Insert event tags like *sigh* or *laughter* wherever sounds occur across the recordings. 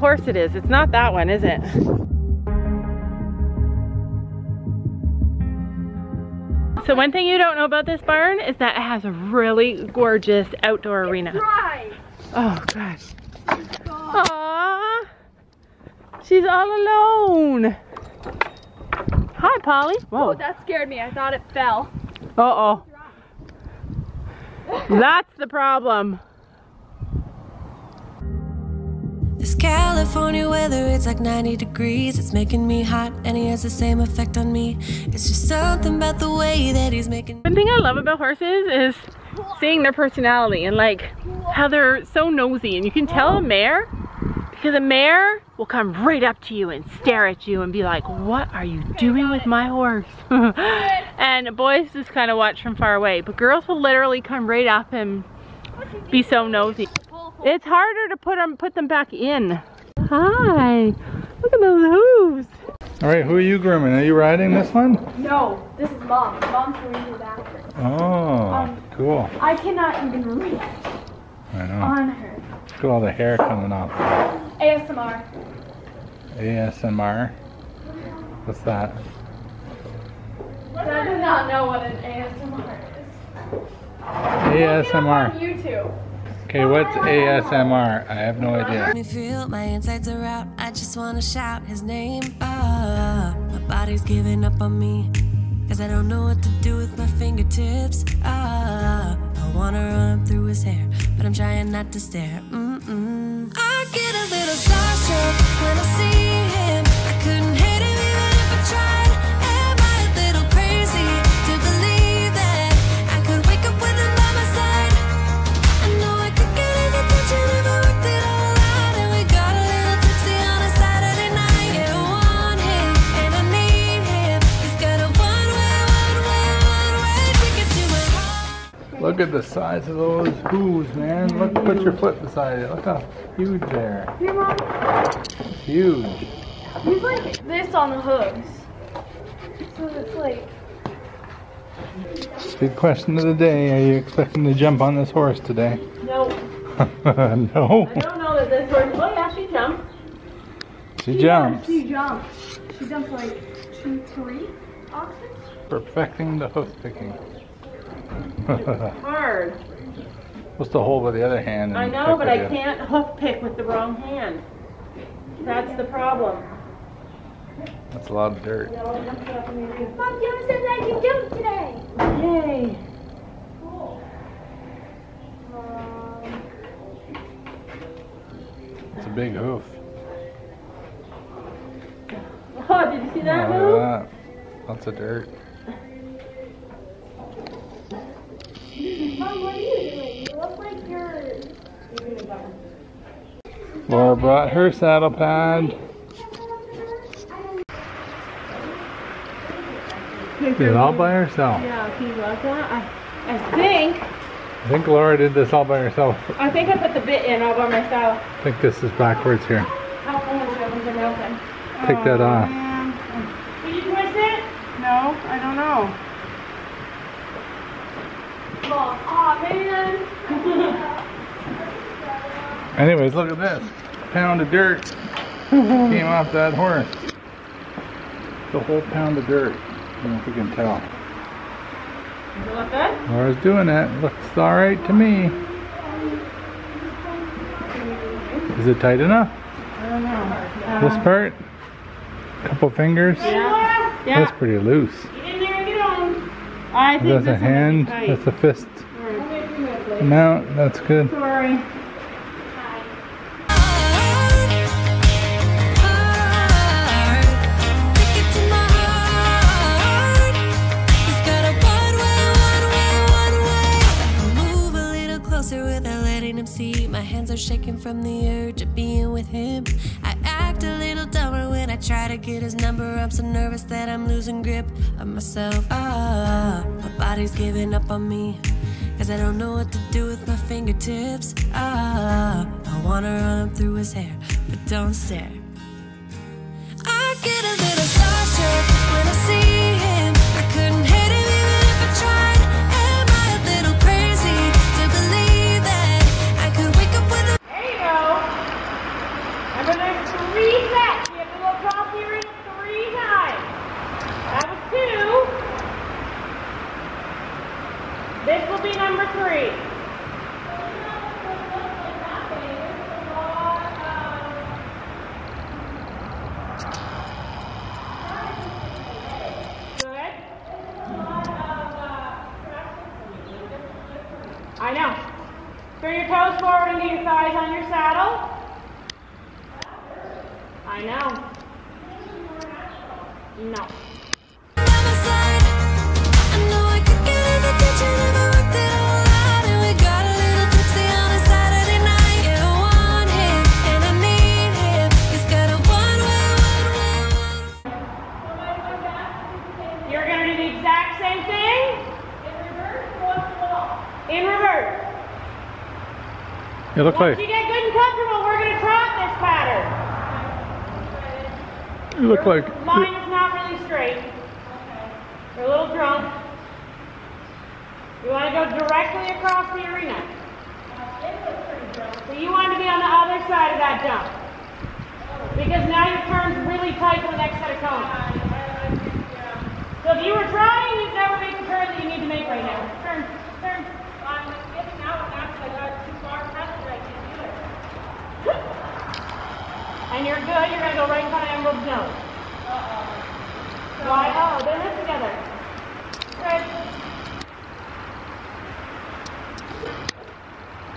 horse it is. It's not that one, is it? So one thing you don't know about this barn is that it has a really gorgeous outdoor arena. Right. Oh gosh. Aww. She's all alone. Hi, Polly. Oh, Whoa. that scared me. I thought it fell. Uh-oh. That's the problem. This California weather, it's like 90 degrees. It's making me hot, and he has the same effect on me. It's just something about the way that he's making. One thing I love about horses is seeing their personality and like how they're so nosy and you can tell a mare because a mare will come right up to you and stare at you and be like what are you doing with my horse *laughs* and boys just kind of watch from far away but girls will literally come right up and be so nosy it's harder to put them put them back in hi look at those hooves All right, who are you grooming? Are you riding this one? No, this is mom. Mom's going to after. Oh, Um, cool. I cannot even reach I know. on her. Look at all the hair coming off. ASMR. ASMR. What's that? I do not know what an ASMR is. Look it up ASMR. Okay, what's ASMR? I have no idea. me feel my insides are out. I just wanna shout his name. Ah, my body's giving up on me. Cause I don't know what to do with my fingertips. Ah, I wanna run through his hair, but I'm trying not to stare. Mm-mm. I get a little starstruck when I see Look at the size of those hooves, man. Look, put your foot beside it. Look how huge they are. Here, mom. Huge. He's like this on the hooves. So it's like. Big question of the day. Are you expecting to jump on this horse today? *laughs* no no. I don't know that this horse oh yeah she jumped She jumps. She jumps. She jumps like two, three oxen. Perfecting the hoof picking. Hard What's the hold with the other hand? I know, but I the- can't hoof pick with the wrong hand. That's the problem. That's a lot of dirt. Mom, Jonas says I can jump today. Yay. Cool. It's a big hoof. Oh, did you see that move? look at that. Lots of dirt. Mom, what are you doing? You look like you're. Laura brought her saddle pad. Did it all by herself. Yeah, can you love that? I, I think, I think Laura did this all by herself. I think I put the bit in all by myself. I think this is backwards here. How long has it been open? Take that oh, off. Did you twist it? No, I don't know. Mom, aw, man. *laughs* Anyways, look at this. Pound of dirt came off that horse. The whole pound of dirt. I don't know if you can tell. Does it look good? Laura's doing it. Looks alright to me. Is it tight enough? I don't know. This uh-huh. part? Couple fingers? Yeah. Yeah. That's pretty loose. Get in there and get on. I think That's a will make it hand. That's a fist Alright. amount. That's good. Sorry. Shaking from the urge of being with him. I act a little dumber when I try to get his number. I'm so nervous that I'm losing grip of myself. Ah, my body's giving up on me. Cause I don't know what to do with my fingertips. Ah, I wanna run up through his hair, but don't stare. hungry. I know. Bring your toes forward and get your thighs on your saddle. I know. No. You look Once like you get good and comfortable, we're going to trot this pattern. you look like Line is not really straight. You're a little drunk. You want to go directly across the arena. So you want to be on the other side of that jump. Because now your turn's really tight for the next set of cones. So if you were trying, you'd never make the turn that you need to make right now. Turn, turn. I'm getting out now because I got too far pressed and I can't do it. And you're good, you're gonna go right Emerald's nose. Why? Oh, they're this together. Good.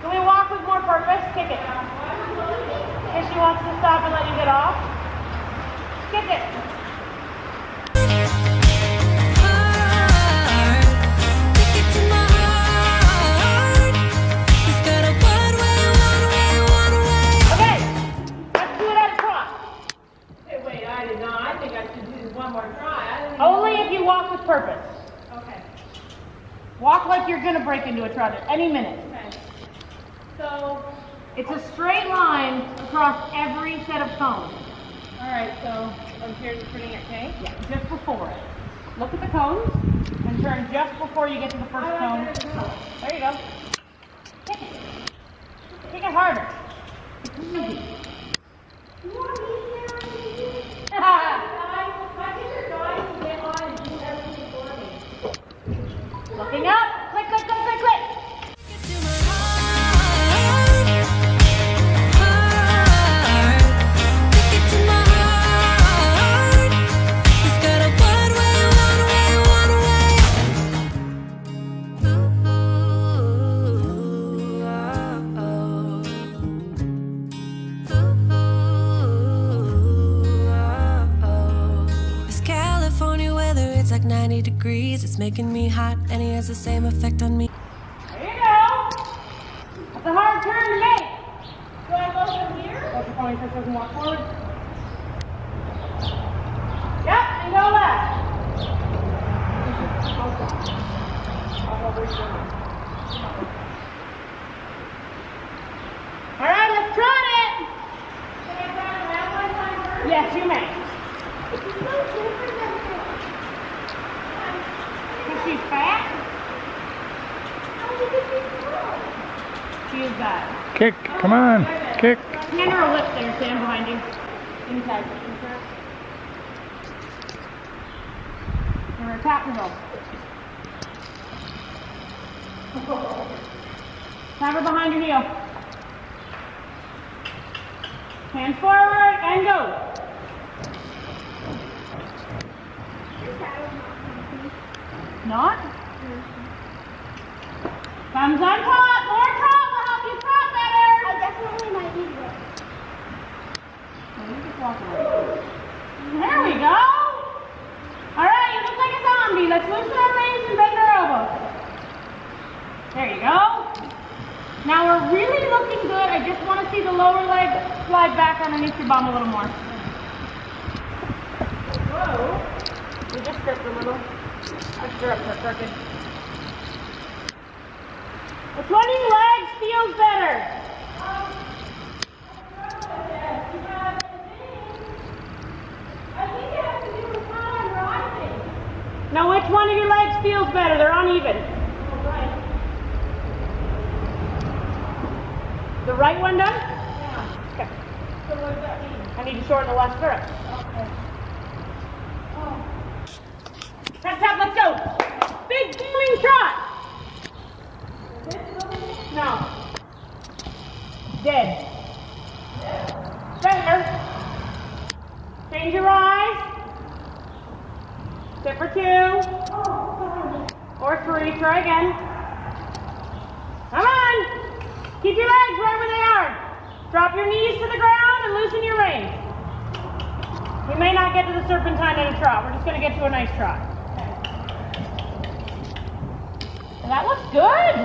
Can we walk with more purpose? Kick it. If she wants to stop and let you get off. Kick it. Any minute. Okay. So, It's a straight line across every set of cones. all right. So oh, I'm here to putting it, okay? Yeah, just before it. Look at the cones and turn just before you get to the first cone. There you go. Kick it. Kick it harder. It's easy. Looking *laughs* degrees. It's making me hot, and it has the same effect on me. There you go. That's a hard turn to make. Do I go from here? Pony first doesn't walk forward. Yep, and go left. All right, let's try it. Can I time first? Yes, you may. Because she's fat? She is bad. kick. Come on, kick. Hand her a whip there, stand behind you. Inside. A tap and go. Have her behind your heel. Hands forward and go. Not? Thumbs on top. More trot will help you trot better. I definitely might need it. There we go. All right, you look like a zombie. Let's loosen our legs and bend our elbows. There you go. Now we're really looking good. I just want to see the lower leg slide back underneath your bum a little more. Whoa. We just stripped a little. Of your legs feels better? Now, which one of your legs feels better? They're uneven. The right one does? Okay. So what does that mean? I need to shorten the left stirrup. Tap, tap, let's go. Big booming trot. No. Dead. Better. Change your eyes. Sit for two. Or three. Try again. Come on. Keep your legs right where they are. Drop your knees to the ground and loosen your reins. We may not get to the serpentine in a trot. We're just going to get to a nice trot. And that looks good.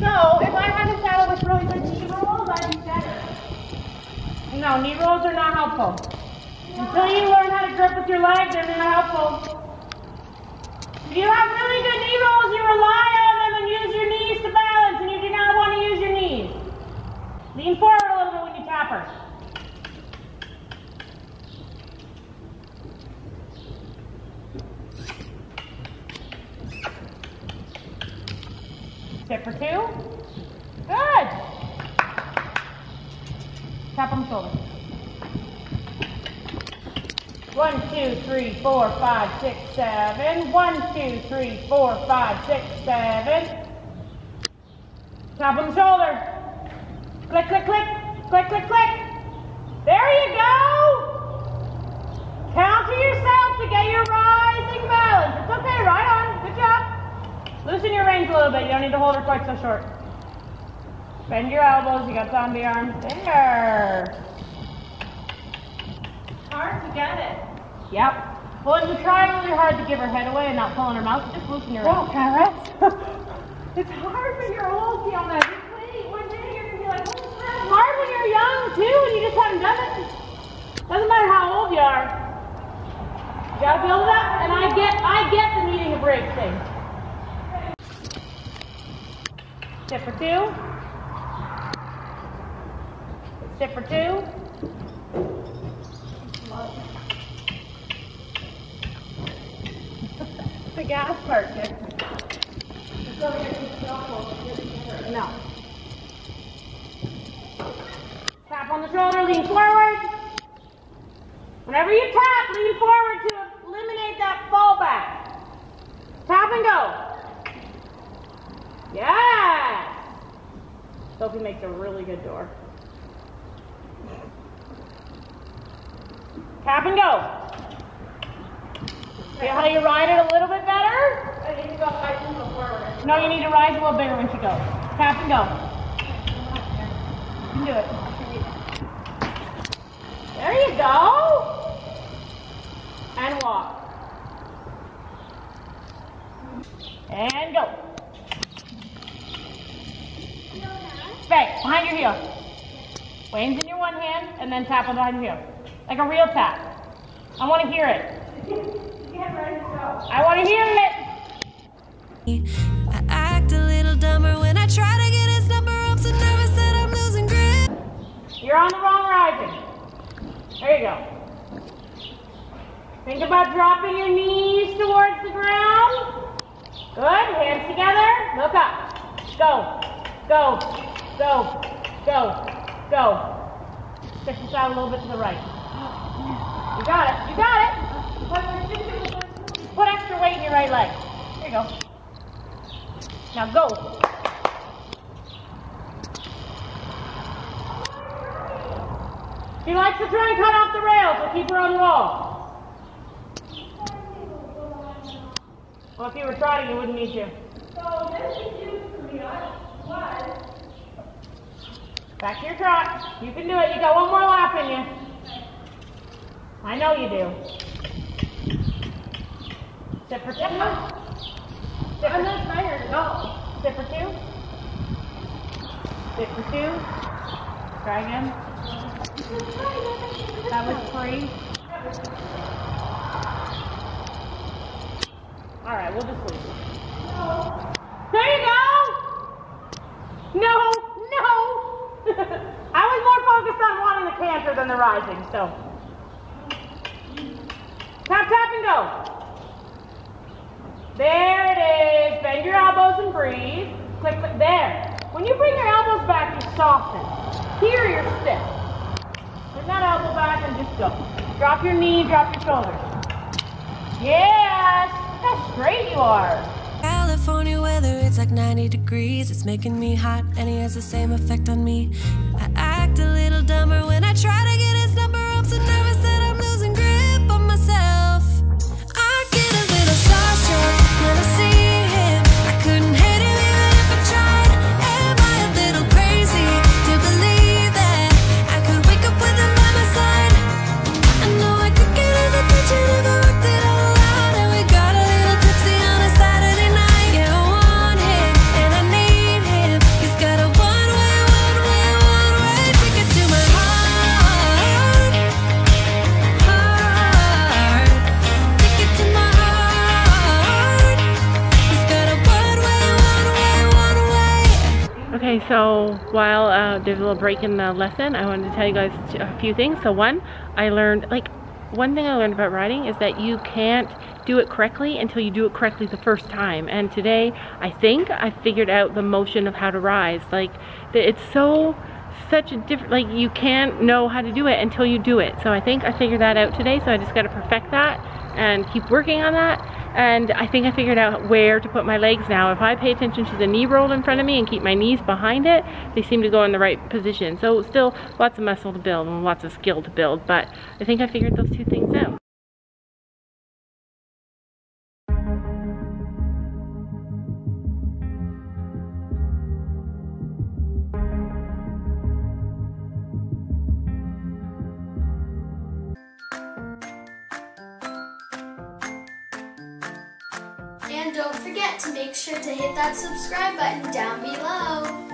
So, if I had a saddle with really good knee rolls, I'd be better. No, knee rolls are not helpful. Until you learn how to grip with your legs, they're not helpful. If you have really good knee rolls, you rely on them and use your knees to balance, and you do not want to use your knees. Lean forward a little bit when you tap her. Sit for two. Good. Tap on the shoulder. One, two, three, four, five, six, seven. One, two, three, four, five, six, seven. Tap on the shoulder. Click, click, click. Click, click, click. There you go. Counter yourself to get your rising balance. It's okay, right on. Good job. Loosen your reins a little bit. You don't need to hold her quite so short. Bend your elbows. You got zombie arms. There. Hard to get it. Yep. Well, if you try really hard to give her head away and not pull in her mouth, just loosen your reins. Oh, Paris. *laughs* it's hard when you're old, Fiona. Wait, one day you're gonna be like, oh, It's hard when you're young too, and you just haven't done it. Doesn't matter how old you are. You gotta build it up, and I get, I get the needing a break thing. Sit for two. Sit for two. *laughs* the gas part. No. Tap on the shoulder, lean forward. Whenever you tap, lean forward to eliminate that fall back. Tap and go. Yes. Sophie makes a really good door. Tap and go. See how you ride it a little bit better? I need to go, I can go forward. No, you need to rise a little bigger when she goes. Tap and go. You can do it. There you go. And walk. And go. Stay behind your heel. Wane's in your one hand, and then tap on behind your heel. Like a real tap. I want to hear it. I want to hear it. I act a little dumber when I try to get his number. I'm so nervous that I'm losing grip. You're on the wrong rising. There you go. Think about dropping your knees towards the ground. Good. Hands together. Look up. Go. Go. Go. Go. Go. Stretch this out a little bit to the right. You got it. You got it. Put extra weight in your right leg. There you go. Now go. She likes to try and cut off the rails, so keep her on the wall. Well, if you were trotting, you wouldn't need to. So this is used was. Back to your trot. You can do it. You got one more lap in you. I know you do. Sit for two. Sit for, I'm not tired at all. sit for two. Sit for two. Try again. That was three. All right, we'll just leave. There you go. No, no. I was more the canter than the rising, so. Tap, tap, and go. There it is. Bend your elbows and breathe. Click, click. There. When you bring your elbows back, you soften. Here, you're stiff. Bring that elbow back and just go. Drop your knee, drop your shoulders. Yes. How straight you are. California weather, it's like 90 degrees. It's making me hot, and he has the same effect on me. I act a little dumber when I try to get little break in the lesson. I wanted to tell you guys a few things. So one, I learned like one thing I learned about riding is that you can't do it correctly until you do it correctly the first time. And today, I think I figured out the motion of how to rise. Like, it's so such a different like you can't know how to do it until you do it so I think I figured that out today so I just got to perfect that and keep working on that and I think I figured out where to put my legs now. If I pay attention to the knee roll in front of me and keep my knees behind it they seem to go in the right position. So still lots of muscle to build and lots of skill to build but I think I figured those two things out to make sure to hit that subscribe button down below.